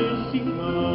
you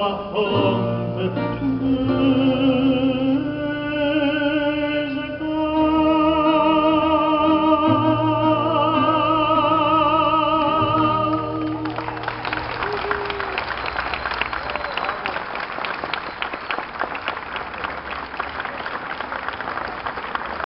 tua fonte,